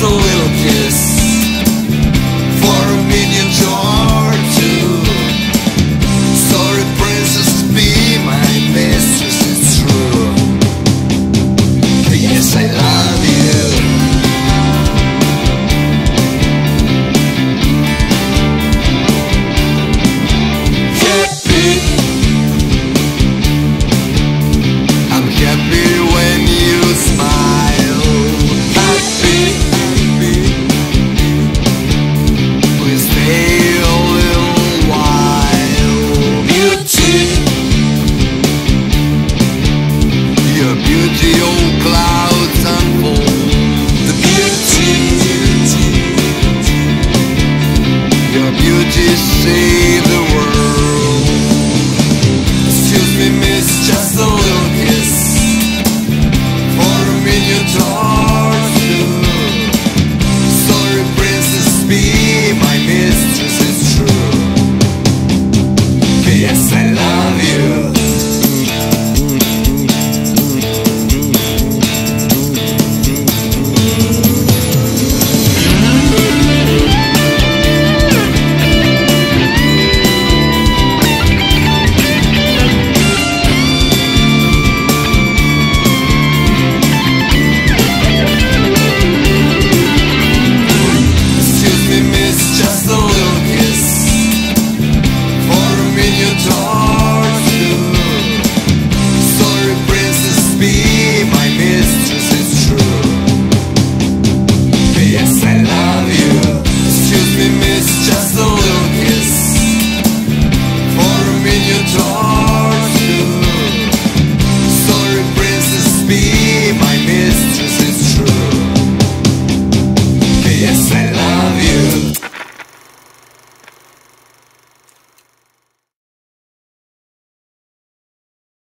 so